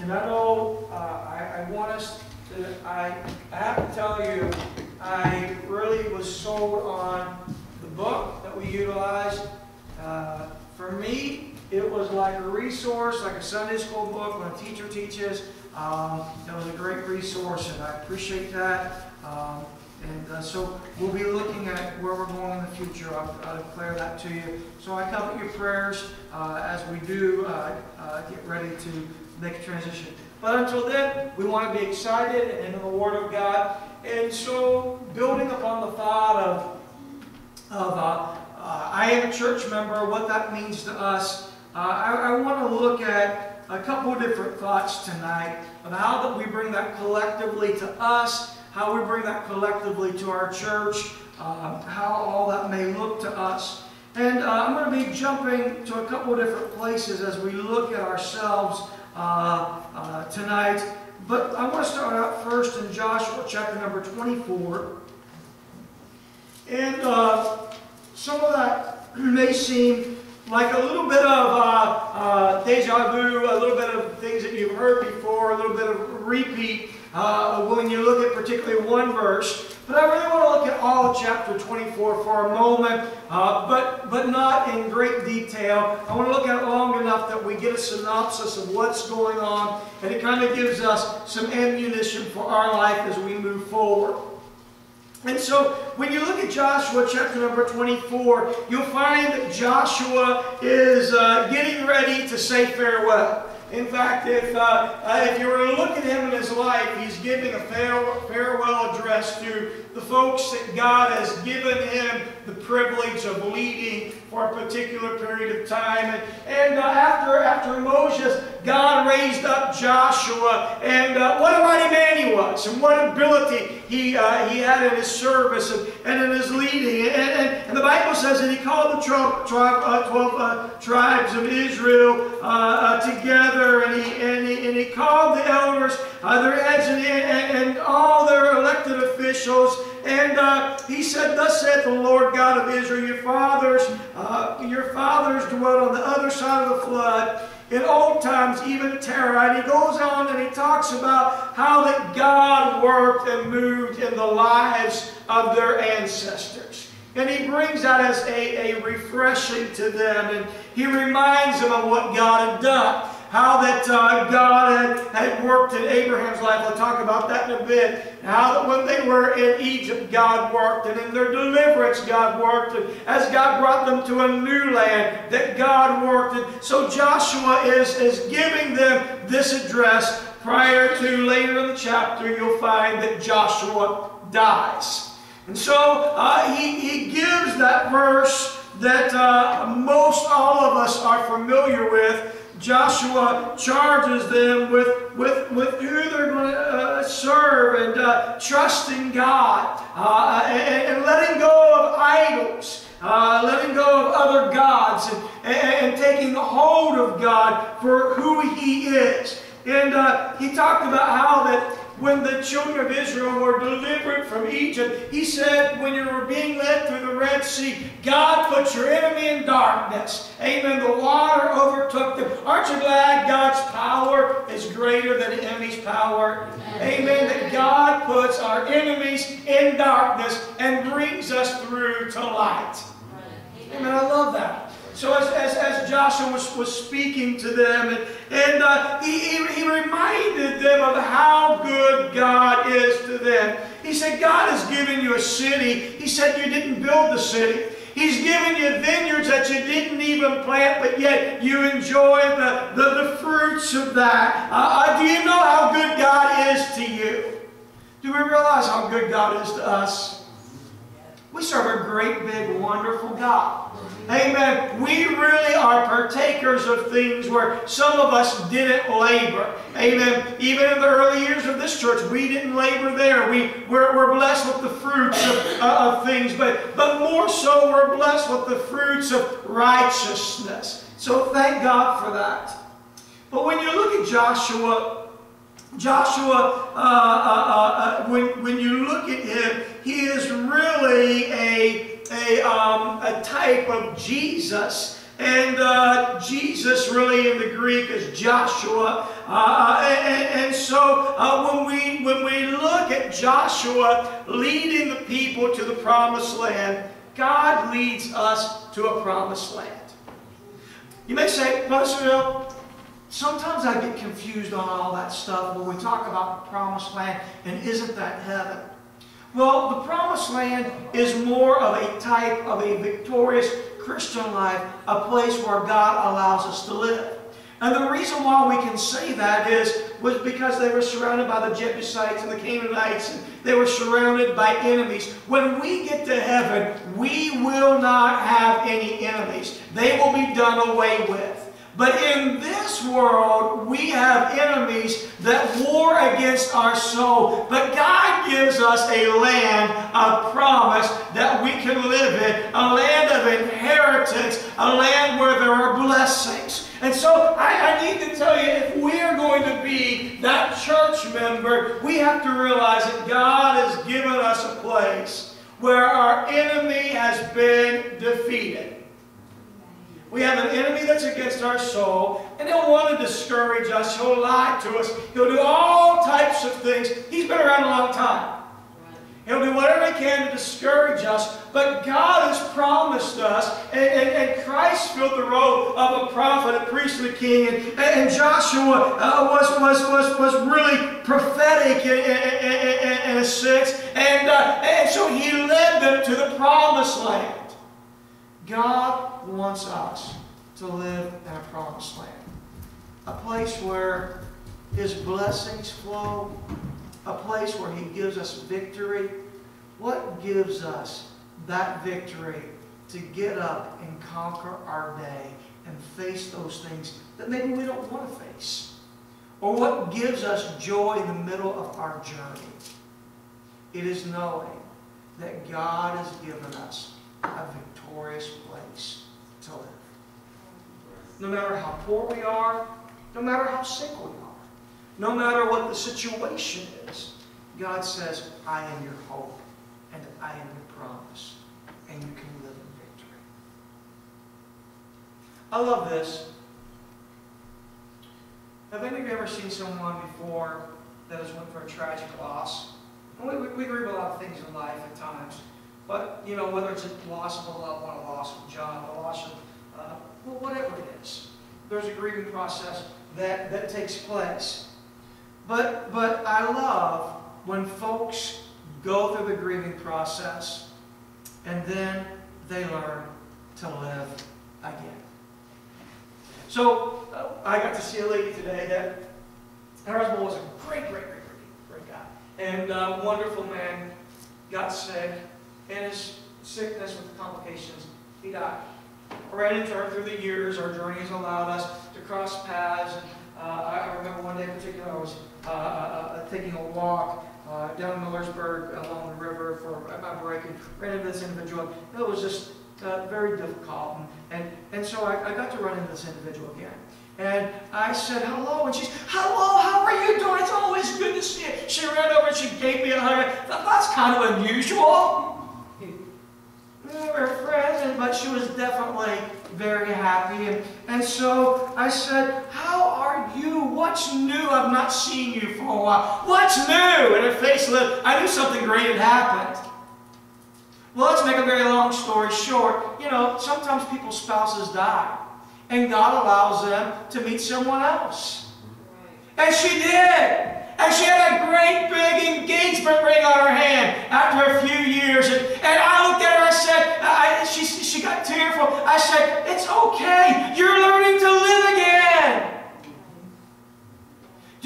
And I know uh, I, I want us to, I, I have to tell you, I really was sold on the book that we utilized. Uh, for me, it was like a resource, like a Sunday school book when a teacher teaches. Um, it was a great resource, and I appreciate that. Um, and uh, so we'll be looking at where we're going in the future. I'll, I'll declare that to you. So I covet your prayers uh, as we do uh, uh, get ready to make a transition. But until then, we want to be excited and in the Word of God. And so, building upon the thought of, of uh, uh, I am a church member, what that means to us, I, I want to look at a couple of different thoughts tonight of how that we bring that collectively to us how we bring that collectively to our church, uh, how all that may look to us. And uh, I'm going to be jumping to a couple of different places as we look at ourselves uh, uh tonight. But I want to start out first in Joshua chapter number 24. And uh, some of that may seem like a little bit of uh, deja vu, a little bit of things that you've heard before, a little bit of repeat uh, when you look at particularly one verse. But I really want to look at all of chapter 24 for a moment, uh, but, but not in great detail. I want to look at it long enough that we get a synopsis of what's going on, and it kind of gives us some ammunition for our life as we move forward. And so when you look at Joshua chapter number 24, you'll find that Joshua is uh, getting ready to say farewell. In fact, if, uh, uh, if you were to look at him in his life, he's giving a farewell address to the folks that God has given him the privilege of leading for a particular period of time. And, and uh, after, after Moses, God raised up Joshua, and uh, what a mighty man he was, and what ability he, uh, he had in his service and, and in his leading. And, and, and the Bible says that he called the tri tri uh, 12 uh, tribes of Israel uh, together, and he, and, he, and he called the elders, their heads, and, and, and all their elected officials, and uh, he said, Thus saith the Lord God of Israel, your fathers, uh, your fathers dwelt on the other side of the flood. In old times, even Terah. And he goes on and he talks about how that God worked and moved in the lives of their ancestors. And he brings that as a, a refreshing to them. And he reminds them of what God had done how that uh, God had, had worked in Abraham's life. We'll talk about that in a bit. How that when they were in Egypt, God worked, and in their deliverance, God worked, and as God brought them to a new land, that God worked. And so Joshua is, is giving them this address prior to later in the chapter, you'll find that Joshua dies. And so uh, he, he gives that verse that uh, most all of us are familiar with Joshua charges them with, with, with who they're going to uh, serve and uh, trusting God uh, and, and, letting go of idols, uh, letting go of other gods and, and, and, taking hold of God for who He is. And uh, he talked about how that when the children of Israel were delivered from Egypt, he said, when you were being led through the Red Sea, God put your enemy in darkness. Amen. The water overtook them. Aren't you glad God's power is greater than the enemy's power? Amen. Amen. That God puts our enemies in darkness and brings us through to light. Amen. I love that. So as, as, as Joshua was, was speaking to them, and, and uh, he, he, he reminded them of how good God is to them. He said, God has given you a city. He said you didn't build the city. He's given you vineyards that you didn't even plant, but yet you enjoy the, the, the fruits of that. Uh, uh, do you know how good God is to you? Do we realize how good God is to us? We serve a great, big, wonderful God. Amen. We really are partakers of things where some of us didn't labor. Amen. Even in the early years of this church, we didn't labor there. We, we're, we're blessed with the fruits of, uh, of things, but, but more so, we're blessed with the fruits of righteousness. So thank God for that. But when you look at Joshua, Joshua, uh, uh, uh, uh, when, when you look at him, he is really a, a, um, a type of Jesus. And uh, Jesus, really in the Greek, is Joshua. Uh, and, and, so uh, when, we, when we look at Joshua leading the people to the promised land, God leads us to a promised land. You may say, Pastor Bill, sometimes I get confused on all that stuff when we talk about the promised land and isn't that heaven? Well, the promised land is more of a type of a victorious Christian life, a place where God allows us to live. And the reason why we can say that is was because they were surrounded by the Jebusites and the Canaanites, and they were surrounded by enemies. When we get to heaven, we will not have any enemies. They will be done away with. But in this world, we have enemies that war against our soul. But God gives us a land of promise that we can live in, a land of inheritance, a land where there are blessings. And so I, I need to tell you, if we are going to be that church member, we have to realize that God has given us a place where our enemy has been defeated. We have an enemy that's against our soul, and he'll want to discourage us. He'll lie to us. He'll do all types of things. He's been around a long time. He'll do whatever he can to discourage us. But God has promised us, and, and, and Christ filled the role of a prophet, a priest, and a king. And, and Joshua uh, was, was, was, was really prophetic in, in, in, in a sense. And, uh, and so he led them to the promised land. God wants us to live in a promised land. A place where His blessings flow. A place where He gives us victory. What gives us that victory to get up and conquer our day and face those things that maybe we don't want to face? Or what gives us joy in the middle of our journey? It is knowing that God has given us a victorious place to live. No matter how poor we are, no matter how sick we are, no matter what the situation is, God says, I am your hope and I am your promise, and you can live in victory. I love this. Have any of you ever seen someone before that has went through a tragic loss? We, we, we grieve a lot of things in life at times. But, you know, whether it's a loss of a loved one, a loss of a job, a loss of, uh, well, whatever it is, there's a grieving process that, that takes place. But, but I love when folks go through the grieving process and then they learn to live again. So uh, I got to see a lady today that her husband was a great, great, great, great, great guy. And uh, wonderful man, got sick, in his sickness with complications, he died. Her through the years. Our journey has allowed us to cross paths. Uh, I, remember one day in particular, I was uh, uh, uh taking a walk uh, down Millersburg along the river for my break and ran into this individual. It was just uh, very difficult. And, and, and so I, I got to run into this individual again. And I said, hello, and she's, hello, how are you doing? It's always good to see you. She ran over and she gave me a hug. That's kind of unusual were friends, but she was definitely very happy. And, and so I said, how are you? What's new? I've not seen you for a while. What's new? And her face lit. I knew something great had happened. Well, let's make a very long story short. You know, sometimes people's spouses die. And God allows them to meet someone else. And she did. And she had a great big engagement ring on her hand after a few years. And, and I looked at her, I said, I, she, she got tearful. I said, it's okay. You're learning to live again.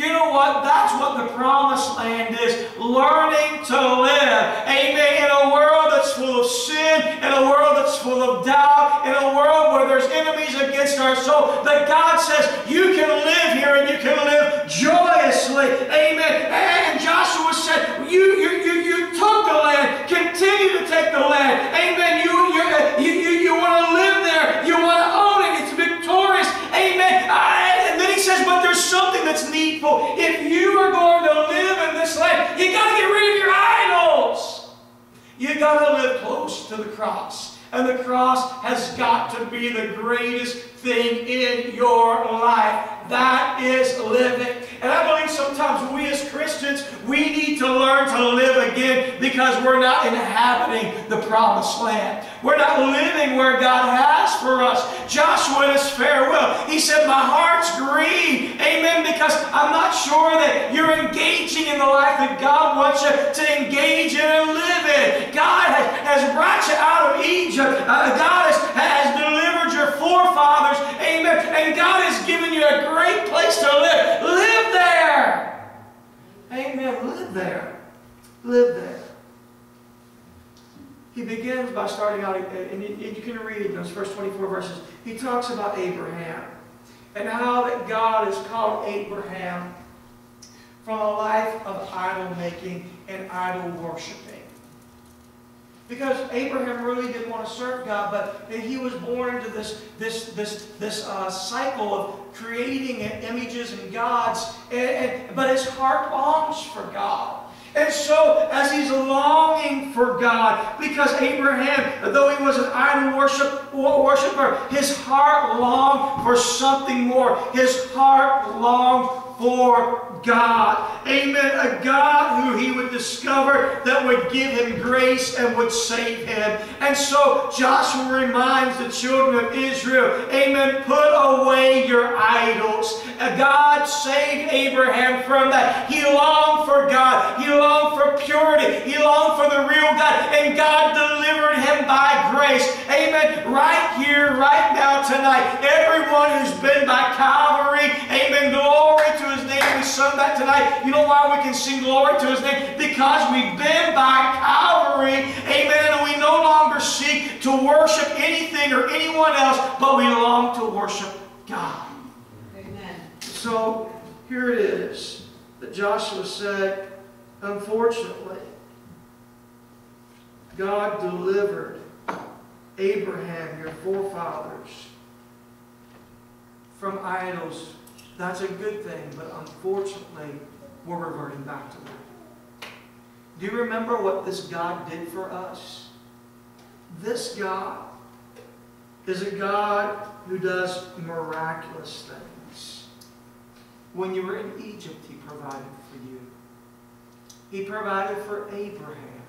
Do you know what? That's what the promised land is. Learning to live. Amen. In a world that's full of sin, in a world that's full of doubt, in a world where there's enemies against our soul, that God says you can live Amen. And Joshua said, you, you, you, you took the land. Continue to take the land. Amen. You, you, you, you, you want to live there. You want to own it. It's victorious. Amen. And then he says, but there's something that's needful. If you are going to live in this land, you got to get rid of your idols. You got to live close to the cross. And the cross has got to be the greatest thing in your life. That is living. And I believe sometimes we as Christians, we need to learn to live again because we're not inhabiting the promised land. We're not living where God has for us. Joshua in farewell, he said, my heart's grieved. Amen. Because I'm not sure that you're engaging in the life that God wants you to engage in and live in. God has, brought you out of Egypt. Uh, God has, has delivered forefathers. Amen. And God has given you a great place to live. Live there. Amen. Live there. Live there. He begins by starting out, and you can read those first 24 verses. He talks about Abraham and how that God has called Abraham from a life of idol making and idol worshiping. Because Abraham really didn't want to serve God, but he was born into this, this, this, this uh, cycle of creating images and gods, and, and, but his heart longs for God. And so, as he's longing for God, because Abraham, though he was an idol worship, worshiper, his heart longed for something more. His heart longed for God. Amen. A God who he would discover that would give him grace and would save him. And so Joshua reminds the children of Israel, Amen, put away your idols. God saved Abraham from that. He longed for God. He longed for purity. He longed for the real God. And God delivered him by grace. Amen. Right here, right now, tonight. Everyone who's been by Calvary, amen, glory to his name. We sung that tonight. You know why we can sing glory to his name? Because we've been by Calvary. Amen. And we no longer seek to worship anything or anyone else, but we long to worship God. Amen. So here it is that Joshua said, unfortunately, God delivered Abraham, your forefathers, from idols that's a good thing, but unfortunately, we're reverting back to that. Do you remember what this God did for us? This God is a God who does miraculous things. When you were in Egypt, He provided for you. He provided for Abraham.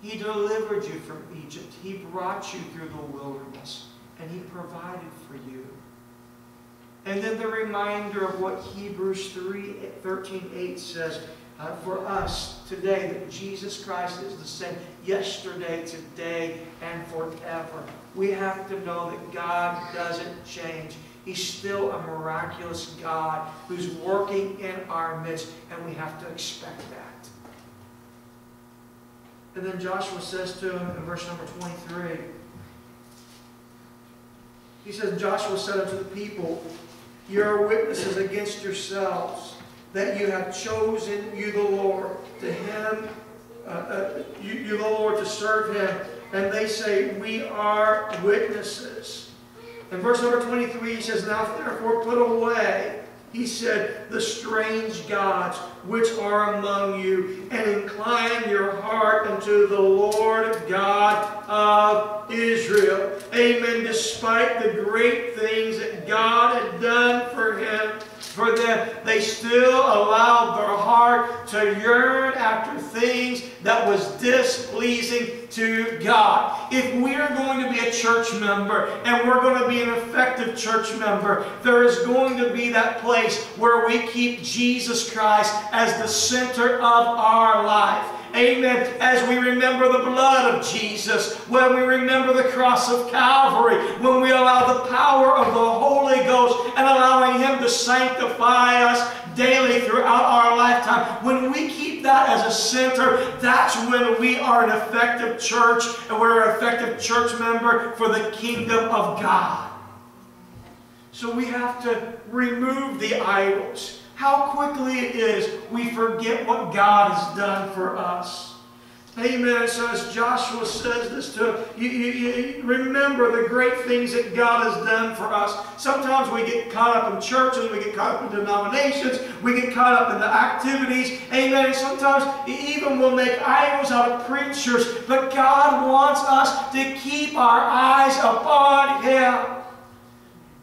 He delivered you from Egypt. He brought you through the wilderness. And He provided for you. And then the reminder of what Hebrews 3, 13, 8 says uh, for us today, that Jesus Christ is the same yesterday, today, and forever. We have to know that God doesn't change. He's still a miraculous God who's working in our midst, and we have to expect that. And then Joshua says to him in verse number 23, he says, Joshua said unto the people, you are witnesses against yourselves that you have chosen you the Lord to him, uh, uh, you, you the Lord to serve him. And they say, we are witnesses. In verse number 23, he says, Now therefore put away he said, the strange gods which are among you, and incline your heart unto the Lord God of Israel. Amen. Despite the great things that God had done for him, for them, they still allowed their heart to yearn after things that was displeasing to God. If we are going to be a church member and we're going to be an effective church member, there is going to be that place where we keep Jesus Christ as the center of our life. Amen. As we remember the blood of Jesus, when we remember the cross of Calvary, when we allow the power of the Holy Ghost and to sanctify us daily throughout our lifetime, when we keep that as a center, that's when we are an effective church and we're an effective church member for the kingdom of God. So we have to remove the idols how quickly it is we forget what God has done for us. Amen. So as Joshua says this to you, you, you, remember the great things that God has done for us. Sometimes we get caught up in churches, we get caught up in denominations, we get caught up in the activities. Amen. Sometimes even we'll make idols out of preachers. But God wants us to keep our eyes upon Him.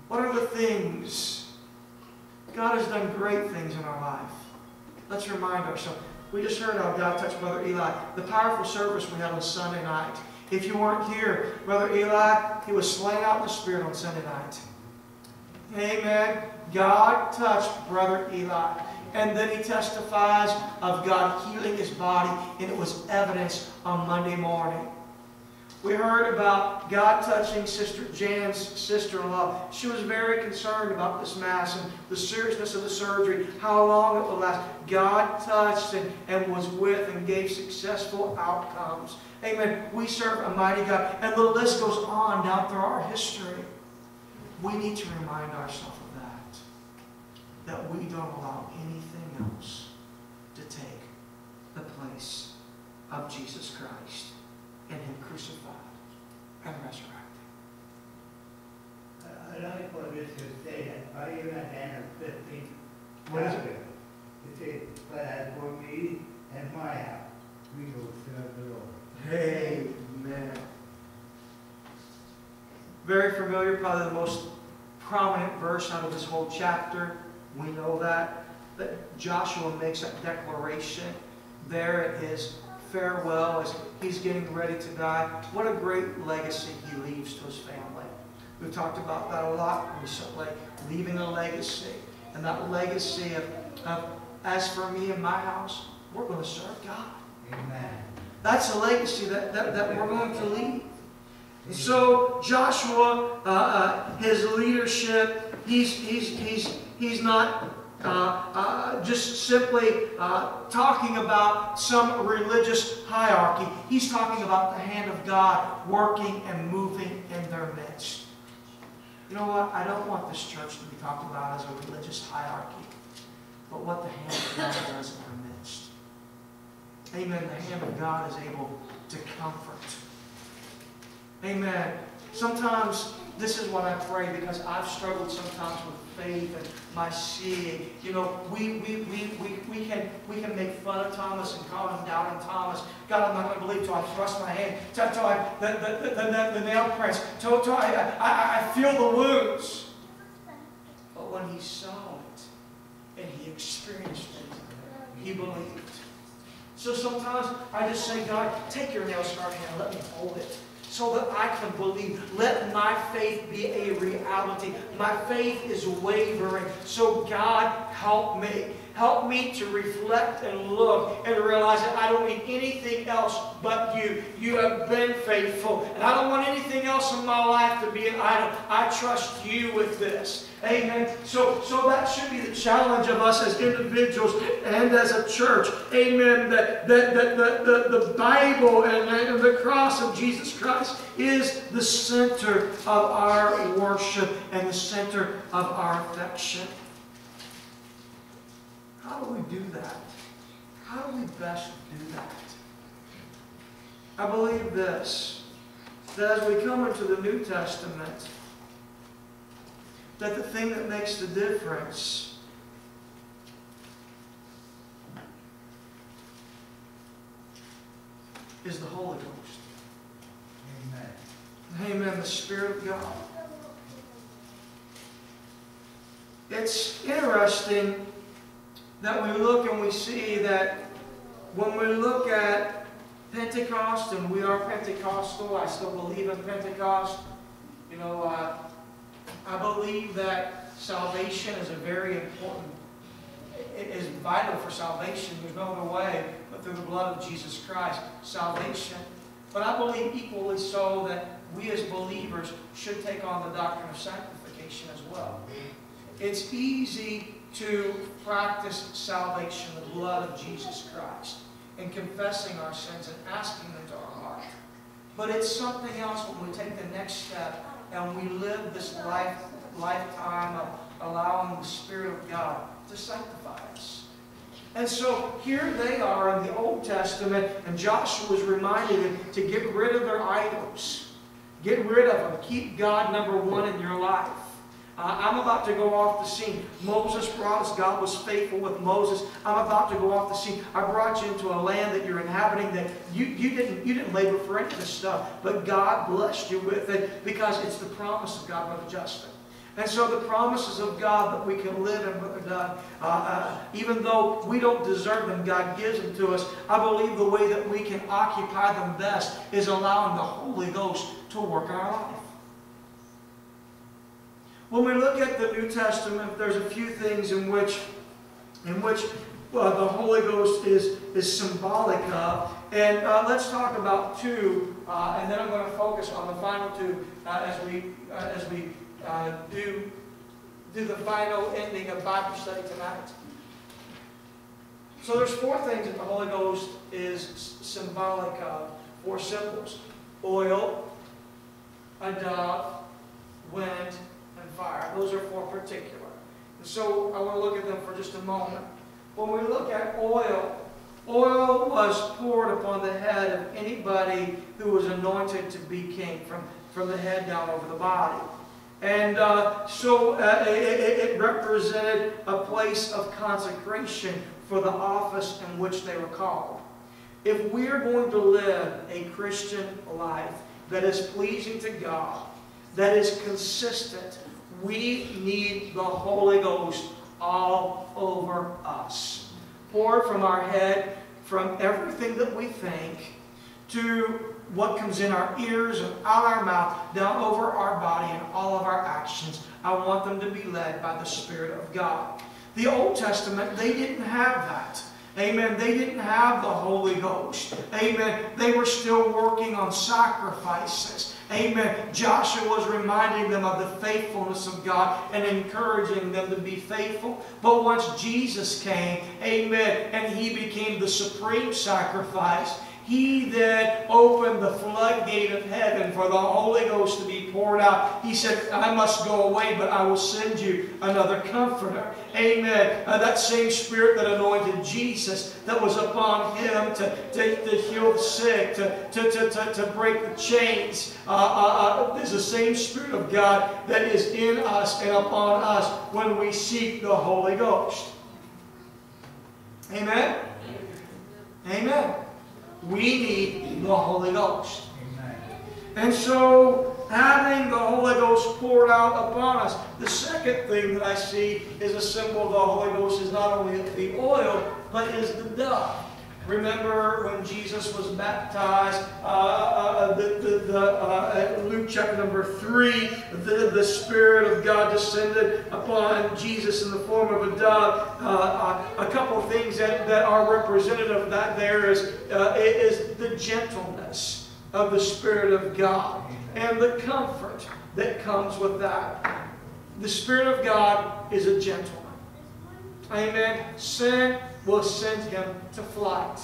What are the things? God has done great things in our life. Let's remind ourselves. We just heard how God touched Brother Eli. The powerful service we had on Sunday night. If you weren't here, Brother Eli, he was slain out in the Spirit on Sunday night. Amen. God touched Brother Eli. And then he testifies of God healing his body, and it was evidence on Monday morning. We heard about God touching Sister Jan's sister-in-law. She was very concerned about this mass and the seriousness of the surgery, how long it would last. God touched and, and was with and gave successful outcomes. Amen. We serve a mighty God. And the list goes on down through our history. We need to remind ourselves of that. That we don't allow anything else to take the place of Jesus Christ and Him crucified and resurrected. I like what this is saying, I even at the end of fifteen. What is it? It says, but as for me and my house, we will serve the Lord. Amen. Very familiar, probably the most prominent verse out of this whole chapter. We know that. That Joshua makes that declaration there at his farewell as he's getting ready to die. What a great legacy he leaves to his family. We've talked about that a lot recently, leaving a legacy. And that legacy of, of as for me and my house, we're going to serve God. Amen. That's a legacy that, that, that we're going to leave. And so Joshua, uh, uh, his leadership, he's, he's, he's, he's not just simply uh, talking about some religious hierarchy. He's talking about the hand of God working and moving in their midst. You know what? I don't want this church to be talked about as a religious hierarchy, but what the hand of God does in our midst. Amen. The hand of God is able to comfort. Amen. Sometimes this is what I pray because I've struggled sometimes with faith and my seeing. You know, we, we, we, we, we, can, we can make fun of Thomas and call him doubting Thomas. God, I'm not going to believe till I thrust my hand, till, I, the, the, the, the, nail prints, till, till I, I, I feel the wounds. But when he saw it and he experienced it, he believed. So sometimes I just say, God, take your nail scarred hand, let me hold it so that I can believe. Let my faith be a reality. My faith is wavering. So God, help me. Help me to reflect and look and realize that I don't need anything else but you. You have been faithful. And I don't want anything else in my life to be an idol. I trust you with this. Amen. So, so that should be the challenge of us as individuals and as a church. Amen. That, that, that the, the, the Bible and, and the cross of Jesus Christ is the center of our worship and the center of our affection. How do we do that? How do we best do that? I believe this, that as we come into the New Testament, that the thing that makes the difference is the Holy Ghost. Amen. Amen. The Spirit of God. It's interesting that we look and we see that when we look at Pentecost, and we are Pentecostal, I still believe in Pentecost. You know, uh, I believe that salvation is a very important, it is vital for salvation. There's no other way but through the blood of Jesus Christ, salvation. But I believe equally so that we as believers should take on the doctrine of sanctification as well. It's easy to practice salvation, the blood of Jesus Christ, and confessing our sins and asking them to our heart. But it's something else when we take the next step and we live this life, lifetime of allowing the Spirit of God to sanctify us. And so here they are in the Old Testament, and Joshua reminding them to get rid of their idols. Get rid of them. Keep God number one in your life. I'm about to go off the scene. Moses brought us. God was faithful with Moses. I'm about to go off the scene. I brought you into a land that you're inhabiting that you, you, didn't, you didn't labor for any of this stuff, but God blessed you with it because it's the promise of God, Brother Justin. And so the promises of God that we can live in, uh, uh, uh, even though we don't deserve them, God gives them to us. I believe the way that we can occupy them best is allowing the Holy Ghost to work our life. When we look at the New Testament, there's a few things in which, in which uh, the Holy Ghost is, is symbolic of. And uh, let's talk about two, uh, and then I'm going to focus on the final two uh, as we, uh, as we do, do the final ending of Bible study tonight. So there's four things that the Holy Ghost is symbolic of, four symbols. Oil, a dove, wind, fire. Those are four particular. And so I want to look at them for just a moment. When we look at oil, oil was poured upon the head of anybody who was anointed to be king, from, from the head down over the body. And uh, so uh, it, it represented a place of consecration for the office in which they were called. If we're going to live a Christian life that is pleasing to God, that is consistent, we need the Holy Ghost all over us. Poured from our head, from everything that we think, to what comes in our ears and out our mouth, down over our body and all of our actions. I want them to be led by the Spirit of God. The Old Testament, they didn't have that. Amen. They didn't have the Holy Ghost. Amen. They were still working on sacrifices. Amen. Joshua was reminding them of the faithfulness of God and encouraging them to be faithful. But once Jesus came, amen, and he became the supreme sacrifice, he then opened the floodgate of heaven for the Holy Ghost to be poured out. He said, I must go away, but I will send you another comforter. Amen. Uh, that same spirit that anointed Jesus, that was upon him to, to, to heal the sick, to, to, to, to, to break the chains, uh, uh, uh, is the same spirit of God that is in us and upon us when we seek the Holy Ghost. Amen. Amen. We need the Holy Ghost. Amen. And so, having the Holy Ghost poured out upon us, the second thing that I see is a symbol of the Holy Ghost is not only the oil, but is the dove. Remember when Jesus was baptized, uh, uh, the, the, the, uh, Luke chapter number 3, the, the Spirit of God descended upon Jesus in the form of a dove. Uh, uh, a couple of things that, that are representative of that there is, uh, is the gentleness of the Spirit of God and the comfort that comes with that. The Spirit of God is a gentleman. Amen. Sin will send him to flight.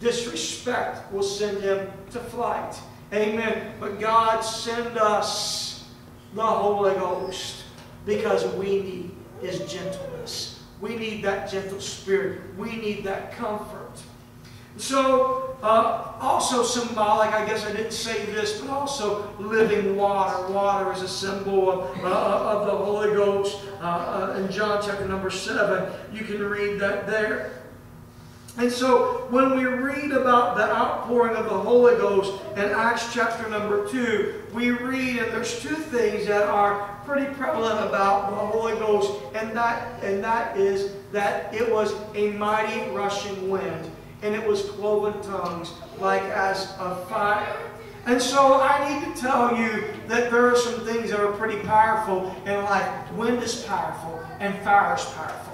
Disrespect will send him to flight. Amen. But God send us the Holy Ghost because we need his gentleness. We need that gentle spirit. We need that comfort. So, uh, also symbolic, I guess I didn't say this, but also living water. Water is a symbol of, uh, of the Holy Ghost. Uh, uh, in John chapter number 7, you can read that there. And so, when we read about the outpouring of the Holy Ghost in Acts chapter number 2, we read, and there's two things that are pretty prevalent about the Holy Ghost, and that, and that is that it was a mighty rushing wind and it was cloven tongues like as of fire. And so I need to tell you that there are some things that are pretty powerful in life. Wind is powerful and fire is powerful.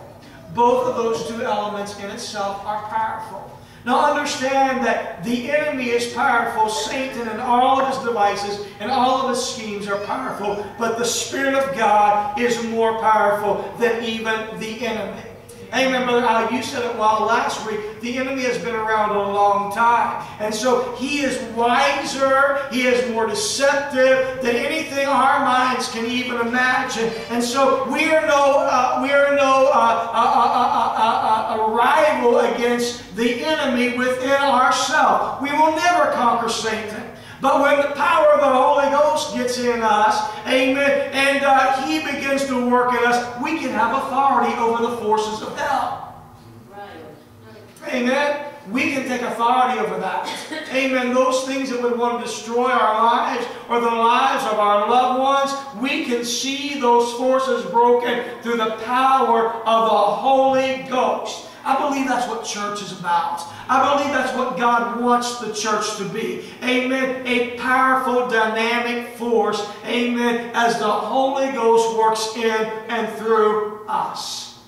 Both of those two elements in itself are powerful. Now understand that the enemy is powerful. Satan and all of his devices and all of his schemes are powerful. But the Spirit of God is more powerful than even the enemy. Amen, Brother. You said it well last week. The enemy has been around a long time. And so he is wiser, he is more deceptive than anything our minds can even imagine. And so we are no, uh, we are no uh, uh, uh, rival against the enemy within ourselves. We will never conquer Satan. But when the power of the Holy Ghost gets in us, amen, and uh, He begins to work in us, we can have authority over the forces of hell. Right. Amen. We can take authority over that. Amen. Those things that would want to destroy our lives or the lives of our loved ones, we can see those forces broken through the power of the Holy Ghost. I believe that's what church is about. I believe that's what God wants the church to be. Amen. A powerful, dynamic force. Amen. As the Holy Ghost works in and through us.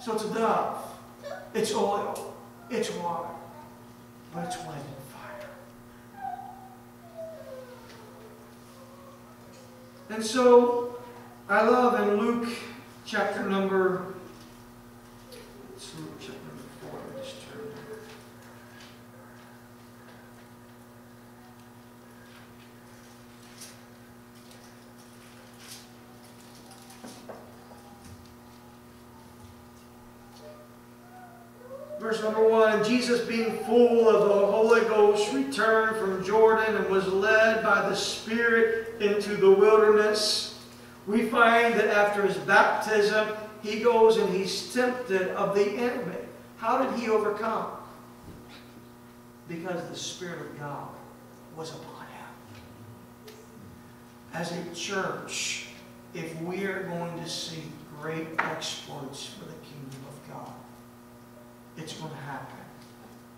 So it's a dove. It's oil. It's water. But it's wind and fire. And so I love in Luke chapter number Luke chapter number four. Just turn there. Verse number one, Jesus being full of the Holy Ghost returned from Jordan and was led by the Spirit into the wilderness. We find that after his baptism, he goes and he's tempted of the enemy. How did he overcome? Because the Spirit of God was upon him. As a church, if we are going to see great exploits for the kingdom of God, it's going to happen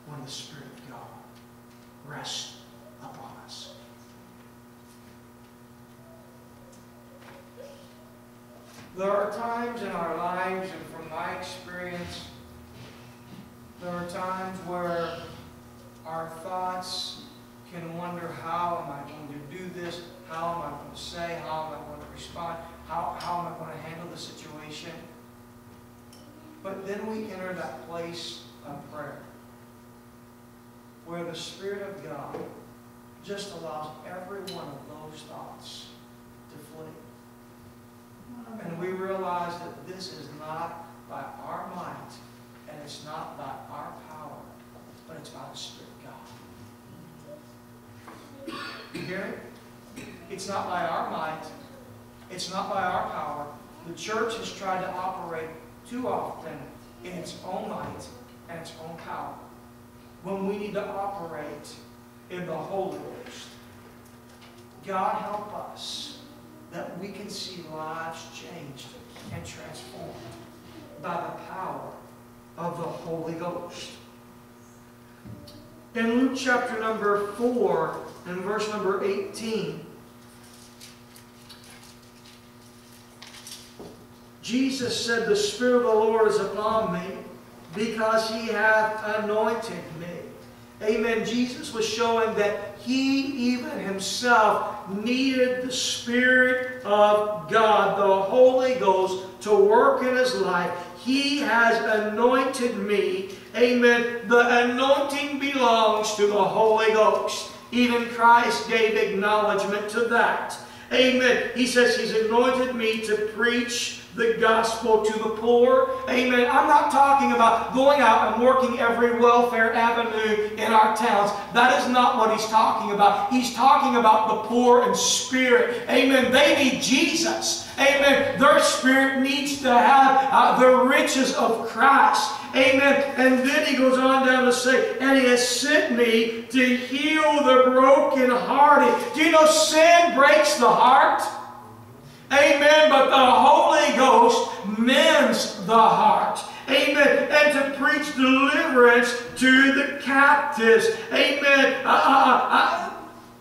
when the Spirit of God rests upon us. There are times in our lives, and from my experience, there are times where our thoughts can wonder, how am I going to do this? How am I going to say? How am I going to respond? How, how am I going to handle the situation? But then we enter that place of prayer where the Spirit of God just allows every one of those thoughts to flee. And we realize that this is not by our might and it's not by our power, but it's by the Spirit of God. You hear it? It's not by our might. It's not by our power. The church has tried to operate too often in its own might and its own power when we need to operate in the Holy Ghost. God help us that we can see lives changed and transformed by the power of the Holy Ghost. In Luke chapter number 4 and verse number 18, Jesus said, The Spirit of the Lord is upon me because he hath anointed me. Amen. Jesus was showing that he even himself needed the Spirit of God, the Holy Ghost, to work in his life. He has anointed me. Amen. The anointing belongs to the Holy Ghost. Even Christ gave acknowledgement to that. Amen. He says he's anointed me to preach the gospel to the poor. Amen. I'm not talking about going out and working every welfare avenue in our towns. That is not what he's talking about. He's talking about the poor in spirit. Amen. They need Jesus. Amen. Their spirit needs to have uh, the riches of Christ. Amen. And then he goes on down to say, and he has sent me to heal the brokenhearted. Do you know sin breaks the heart? Amen. But the Holy Ghost mends the heart. Amen. And to preach deliverance to the captives. Amen. Uh, uh, uh,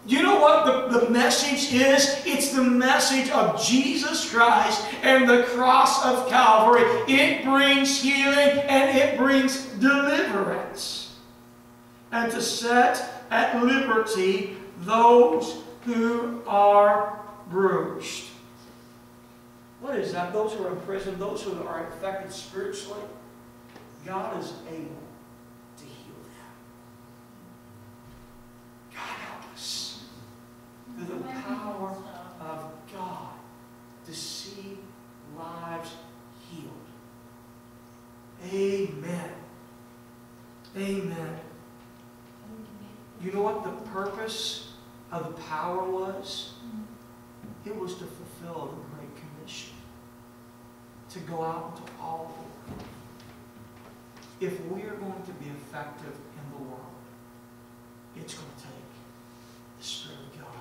you know what the, the message is? It's the message of Jesus Christ and the cross of Calvary. It brings healing and it brings deliverance. And to set at liberty those who are bruised. What is that? Those who are in prison, those who are affected spiritually, God is able to heal them. God help us through the power of God to see lives healed. Amen. Amen. You know what the purpose of the power was? It was to fulfill the Great Commission. To go out into all the world if we are going to be effective in the world, it's going to take the Spirit of God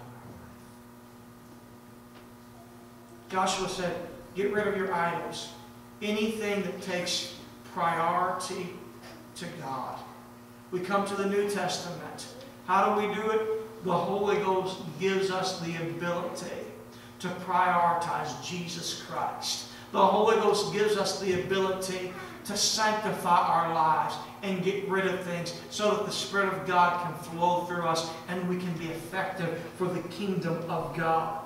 in our life. Joshua said, get rid of your idols. Anything that takes priority to God. We come to the New Testament. How do we do it? The Holy Ghost gives us the ability to prioritize Jesus Christ. The Holy Ghost gives us the ability to sanctify our lives and get rid of things so that the Spirit of God can flow through us and we can be effective for the kingdom of God.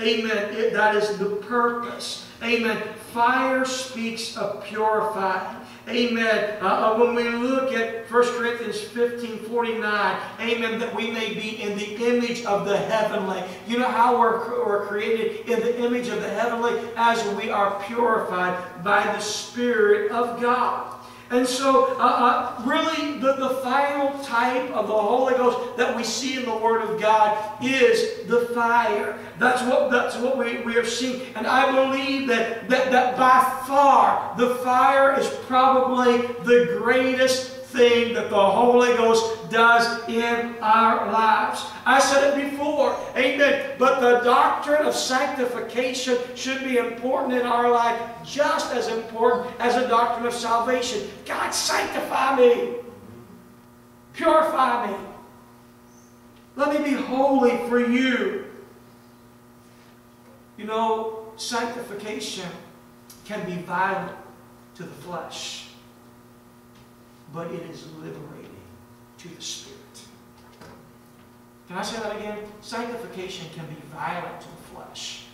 Amen. It- that is the purpose. Amen. Fire speaks of purifying. Amen. Uh, uh, when we look at 1 Corinthians 15 49, amen, that we may be in the image of the heavenly. You know how we're, we're created in the image of the heavenly? As we are purified by the Spirit of God. And so, uh, uh, really, the, the final type of the Holy Ghost that we see in the Word of God is the fire. That's what, that's what we, we are seeing. And I believe that, that, that by far, the fire is probably the greatest thing that the Holy Ghost does in our lives. I said it before, amen. But the doctrine of sanctification should be important in our life, just as important as the doctrine of salvation. God, sanctify me, purify me. Let me be holy for you. You know, sanctification can be violent to the flesh but it is liberating to the spirit. Can I say that again? Sanctification can be violent to the flesh.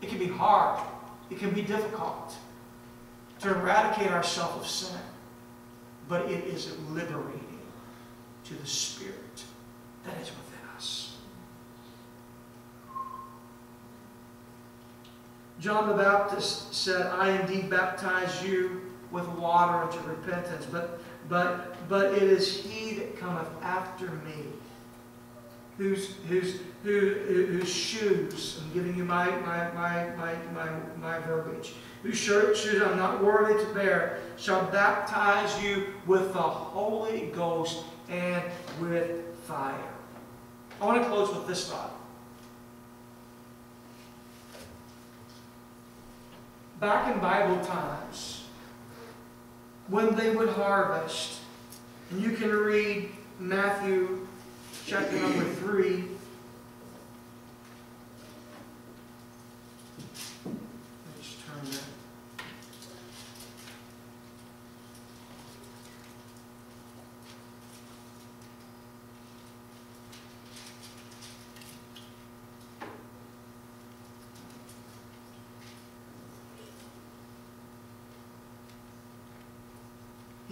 It can be hard. It can be difficult to eradicate ourselves of sin. But it is liberating to the spirit that is within us. John the Baptist said, I indeed baptize you with water unto repentance, but but but it is he that cometh after me, whose whose who, whose shoes, I'm giving you my my my my my, my verbiage, whose shoes I'm not worthy to bear, shall baptize you with the Holy Ghost and with fire. I want to close with this thought. Back in Bible times, when they would harvest. And you can read Matthew chapter number 3. Let me just turn there.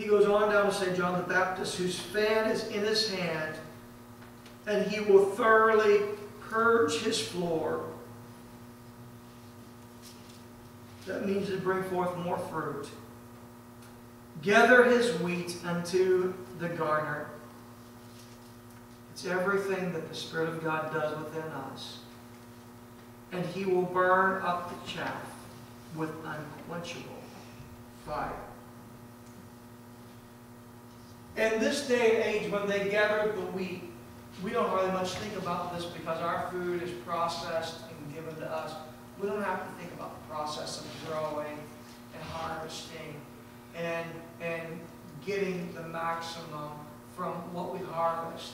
He goes on down to St. John the Baptist, whose fan is in his hand, and he will thoroughly purge his floor. That means to bring forth more fruit. Gather his wheat unto the garner. It's everything that the Spirit of God does within us. And he will burn up the chaff with unquenchable fire. In this day and age, when they gathered the wheat, we don't really much think about this because our food is processed and given to us. We don't have to think about the process of growing and harvesting and, and getting the maximum from what we harvest.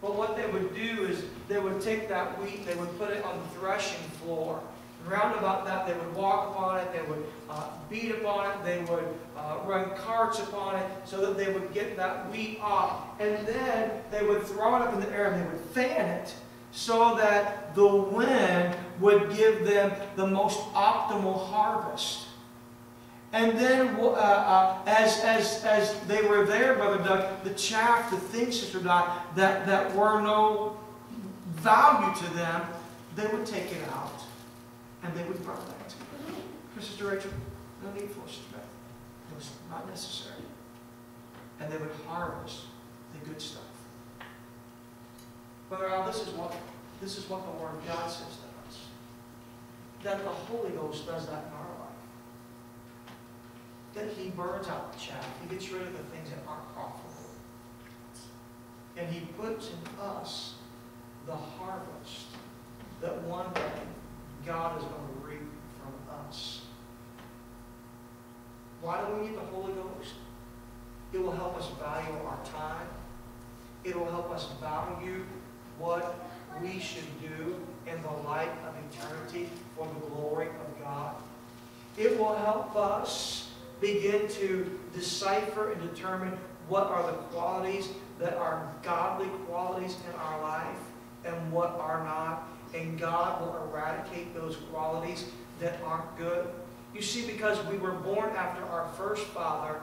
But what they would do is they would take that wheat, they would put it on the threshing floor, Round about that, they would walk upon it, they would uh, beat upon it, they would uh, run carts upon it so that they would get that wheat off. And then they would throw it up in the air and they would fan it so that the wind would give them the most optimal harvest. And then, uh, uh, as, as, as they were there, Brother Doug, the chaff, the things, Sister Dot, that, that were no value to them, they would take it out and they would burn that. Sister Rachel, no need for Sister Beth. It was not necessary. And they would harvest the good stuff. Brother uh, Al, this is what this is what the Word of God says to us. That the Holy Ghost does that in our life. that He burns out the chaff. He gets rid of the things that aren't profitable. And He puts in us the harvest that one day God is going to reap from us. Why do we need the Holy Ghost? It will help us value our time. It will help us value what we should do in the light of eternity for the glory of God. It will help us begin to decipher and determine what are the qualities that are godly qualities in our life and what are not. And God will eradicate those qualities that aren't good. You see, because we were born after our first father,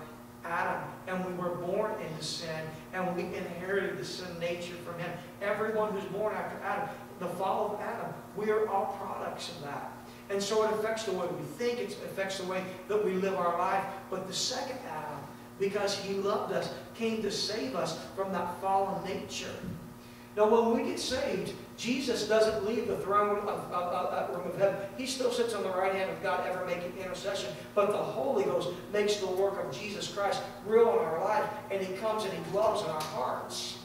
Adam, and we were born into sin, and we inherited the sin nature from him. Everyone who's born after Adam, the fall of Adam, we are all products of that. And so it affects the way we think, it affects the way that we live our life. But the second Adam, because he loved us, came to save us from that fallen nature. Now, when we get saved, Jesus doesn't leave the throne of, of, of, room of heaven. He still sits on the right hand of God, ever making intercession. But the Holy Ghost makes the work of Jesus Christ real in our life, and He comes and He dwells in our hearts.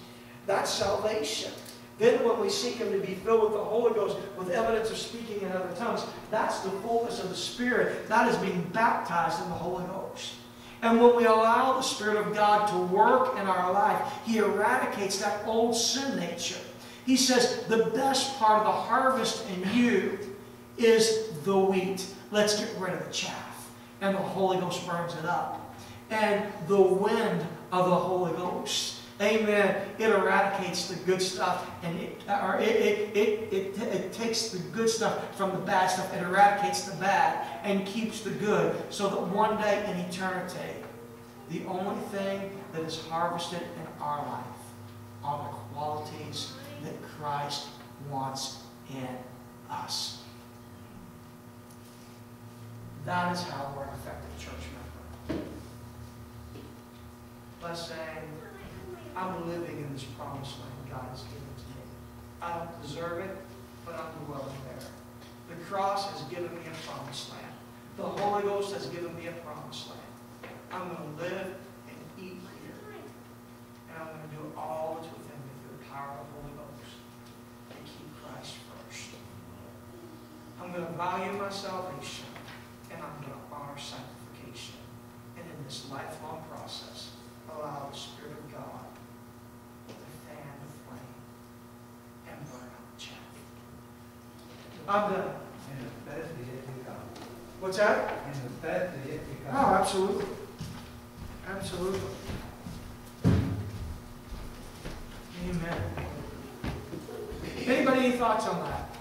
That's salvation. Then when we seek Him to be filled with the Holy Ghost with evidence of speaking in other tongues, that's the fullness of the Spirit. That is being baptized in the Holy Ghost. And when we allow the Spirit of God to work in our life, He eradicates that old sin nature. He says the best part of the harvest in you is the wheat. Let's get rid of the chaff. And the Holy Ghost burns it up. And the wind of the Holy Ghost Amen. It eradicates the good stuff and it, or it, it, it, it, it takes the good stuff from the bad stuff. It eradicates the bad and keeps the good so that one day in eternity, the only thing that is harvested in our life are the qualities that Christ wants in us. That is how we're an effective church member. By saying, I'm living in this promised land God has given to me. I don't deserve it, but I'm dwelling there. The cross has given me a promised land. The Holy Ghost has given me a promised land. I'm going to live and eat here. And I'm going to do all that's within me through the power of the Holy Ghost. And keep Christ first. I'm going to value my salvation. And I'm going to honor sanctification. And in this lifelong process, allow the Spirit of God I'm done. And the best is yet to come. What's that? And the best is yet to Oh, absolutely. Absolutely. Amen. Anybody any thoughts on that?